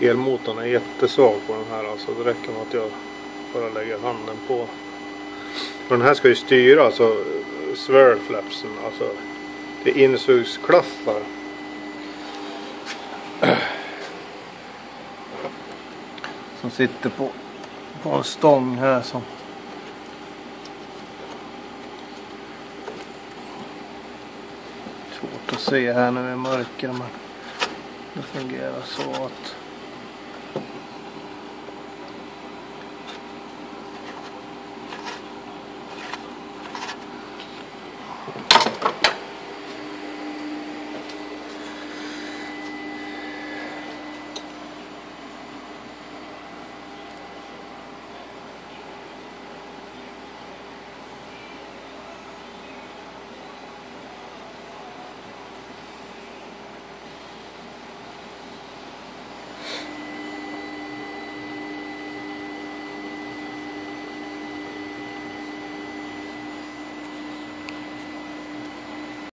Elmotorn är jättesvag på den här alltså. Det räcker med att jag bara lägger handen på. Och den här ska ju styra alltså swirlflapsen. Alltså det är insugsklaffar. Som sitter på, på en stång här som Svårt att se här när det är mörker men det fungerar så att Thank you.